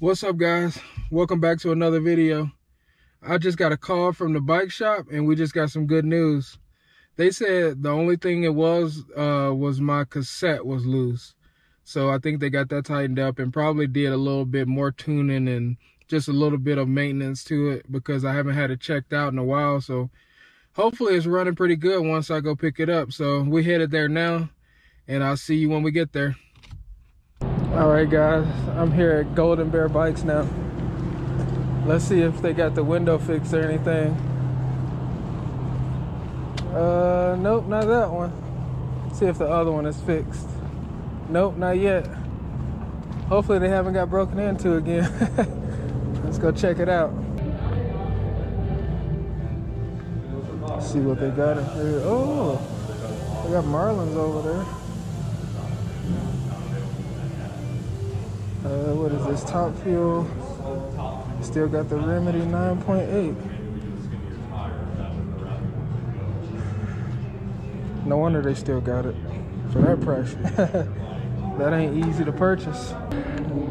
What's up guys? Welcome back to another video. I just got a call from the bike shop and we just got some good news. They said the only thing it was uh, was my cassette was loose. So I think they got that tightened up and probably did a little bit more tuning and just a little bit of maintenance to it because I haven't had it checked out in a while. So hopefully it's running pretty good once I go pick it up. So we headed there now and I'll see you when we get there. All right, guys, I'm here at Golden Bear Bikes now. Let's see if they got the window fixed or anything. Uh, nope, not that one. See if the other one is fixed. Nope, not yet. Hopefully they haven't got broken into again. Let's go check it out. see what they got in here. Oh, they got Marlins over there. Uh, what is this? Top fuel. Still got the Remedy 9.8. No wonder they still got it for that price. that ain't easy to purchase.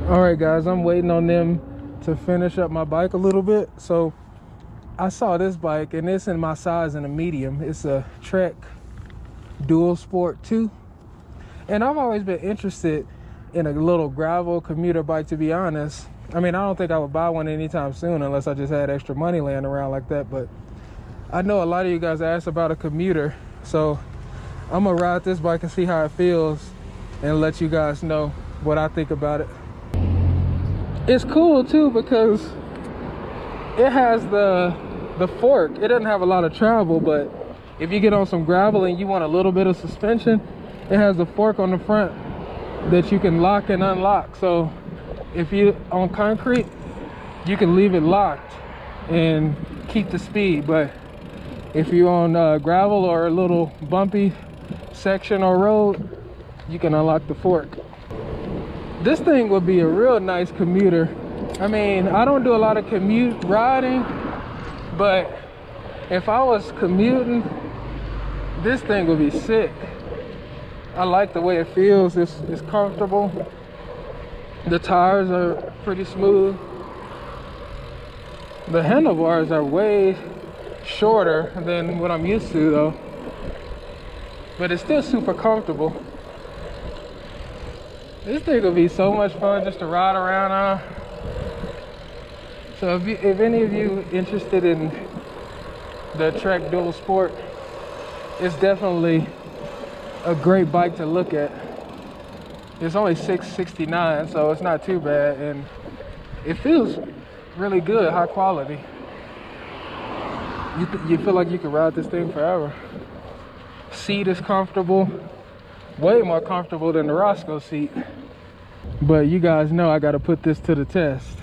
All right, guys, I'm waiting on them to finish up my bike a little bit. So I saw this bike and it's in my size in a medium. It's a Trek Dual Sport 2. And I've always been interested in a little gravel commuter bike to be honest. I mean, I don't think I would buy one anytime soon unless I just had extra money laying around like that, but I know a lot of you guys asked about a commuter, so I'm gonna ride this bike and see how it feels and let you guys know what I think about it. It's cool too because it has the the fork. It doesn't have a lot of travel, but if you get on some gravel and you want a little bit of suspension, it has the fork on the front that you can lock and unlock. So if you on concrete, you can leave it locked and keep the speed. But if you're on uh, gravel or a little bumpy section or road, you can unlock the fork. This thing would be a real nice commuter. I mean, I don't do a lot of commute riding, but if I was commuting, this thing would be sick. I like the way it feels. It's, it's comfortable. The tires are pretty smooth. The handlebars are way shorter than what I'm used to though. But it's still super comfortable. This thing will be so much fun just to ride around on. So if, you, if any of you interested in the Trek Dual Sport, it's definitely a great bike to look at. It's only 669, so it's not too bad, and it feels really good, high quality. You, you feel like you can ride this thing forever. Seat is comfortable, way more comfortable than the Roscoe seat. But you guys know I gotta put this to the test.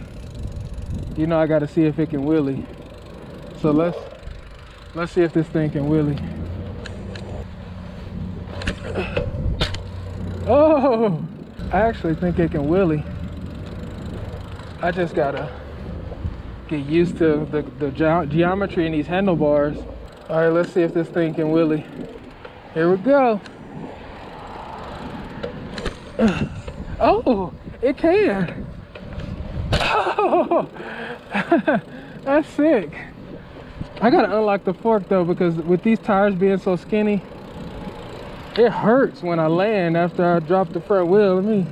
You know I gotta see if it can wheelie. So let's let's see if this thing can wheelie. Oh, I actually think it can wheelie. I just gotta get used to the, the ge geometry in these handlebars. All right, let's see if this thing can wheelie. Here we go. Oh, it can. Oh, that's sick. I gotta unlock the fork though because with these tires being so skinny, it hurts when I land after I drop the front wheel. Let me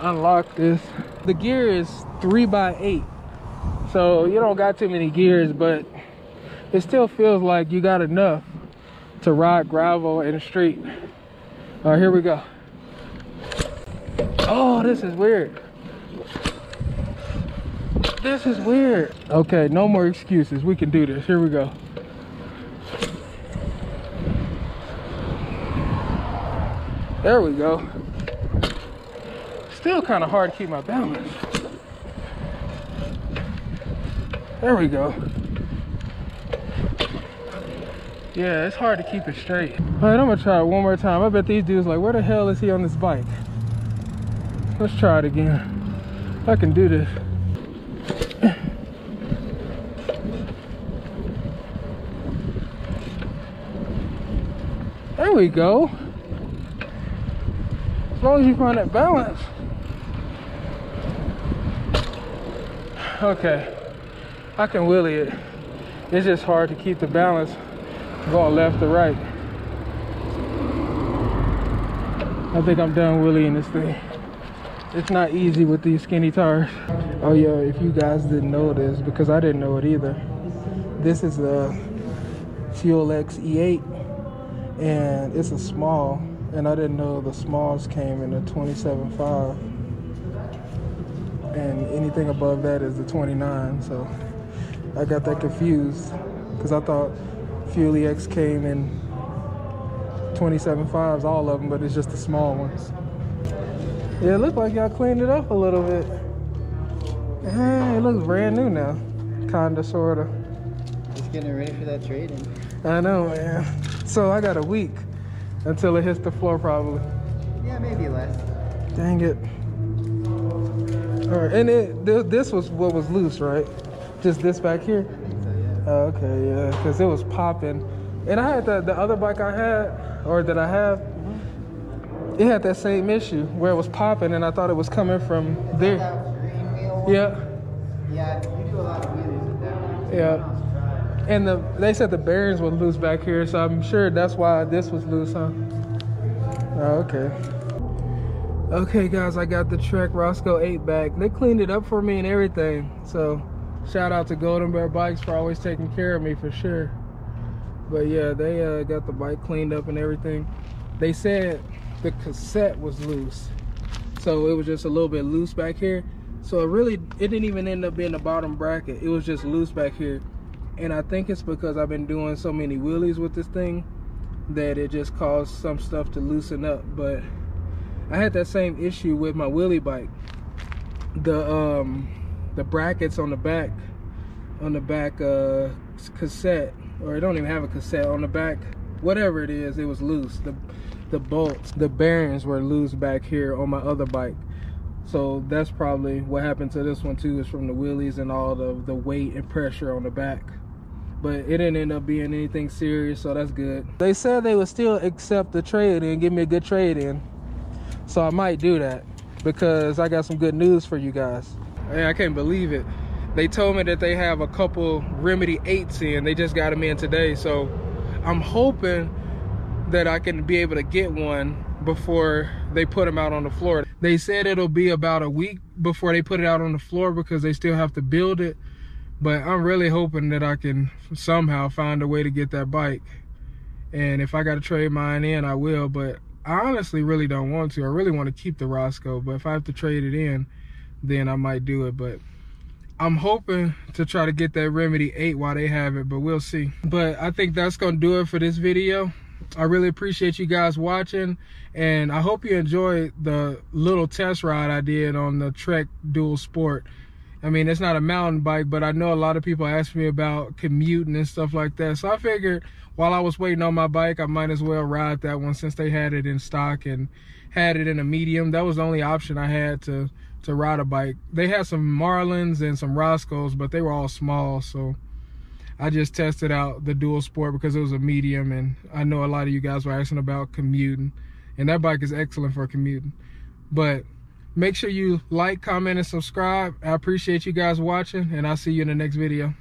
unlock this. The gear is three by eight. So you don't got too many gears, but it still feels like you got enough to ride gravel in the street. All right, here we go. Oh, this is weird. This is weird. Okay, no more excuses. We can do this. Here we go. There we go. Still kind of hard to keep my balance. There we go. Yeah, it's hard to keep it straight. All right, I'm gonna try it one more time. I bet these dudes like, where the hell is he on this bike? Let's try it again. I can do this. There we go. As long as you find that balance. Okay, I can wheelie it. It's just hard to keep the balance going left to right. I think I'm done wheeling this thing. It's not easy with these skinny tires. Oh yeah, if you guys didn't know this, because I didn't know it either. This is a Fuel X E8 and it's a small and I didn't know the smalls came in a 27.5 and anything above that is the 29 so I got that confused because I thought Fuel EX came in 27.5s all of them but it's just the small ones. Yeah it looks like y'all cleaned it up a little bit. Eh, it looks brand new now kinda sorta. Just getting ready for that trade-in I know man. So I got a week until it hits the floor probably. Yeah, maybe less. Dang it. All right, and it th this was what was loose, right? Just this back here? So, yeah. Oh, okay, yeah, because it was popping. And I had the, the other bike I had, or that I have, mm-hmm. it had that same issue where it was popping and I thought it was coming from there. Yeah. Yeah, you do a lot of wheelies with that one. Yeah. And the they said the bearings were loose back here, so I'm sure that's why this was loose, huh? Oh, okay. Okay, guys, I got the Trek Roscoe 8 back. They cleaned it up for me and everything. So, shout out to Golden Bear Bikes for always taking care of me for sure. But yeah, they uh, got the bike cleaned up and everything. They said the cassette was loose. So it was just a little bit loose back here. So it really, it didn't even end up being the bottom bracket. It was just loose back here and I think it's because I've been doing so many wheelies with this thing that it just caused some stuff to loosen up. But I had that same issue with my wheelie bike. The um the brackets on the back on the back uh cassette or it don't even have a cassette on the back whatever it is it was loose. The the bolts the bearings were loose back here on my other bike. So that's probably what happened to this one too is from the wheelies and all the the weight and pressure on the back but it didn't end up being anything serious, so that's good. They said they would still accept the trade and give me a good trade in. So I might do that because I got some good news for you guys. Hey, I can't believe it. They told me that they have a couple Remedy 8s in. They just got them in today. So I'm hoping that I can be able to get one before they put them out on the floor. They said it'll be about a week before they put it out on the floor because they still have to build it but I'm really hoping that I can somehow find a way to get that bike. And if I got to trade mine in, I will. But I honestly really don't want to. I really want to keep the Roscoe. But if I have to trade it in, then I might do it. But I'm hoping to try to get that Remedy 8 while they have it. But we'll see. But I think that's going to do it for this video. I really appreciate you guys watching. And I hope you enjoyed the little test ride I did on the Trek Dual Sport. I mean, it's not a mountain bike, but I know a lot of people ask me about commuting and stuff like that. So I figured while I was waiting on my bike, I might as well ride that one since they had it in stock and had it in a medium. That was the only option I had to to ride a bike. They had some Marlins and some Roscoes, but they were all small. So I just tested out the dual sport because it was a medium. And I know a lot of you guys were asking about commuting. And that bike is excellent for commuting. But Make sure you like, comment, and subscribe. I appreciate you guys watching, and I'll see you in the next video.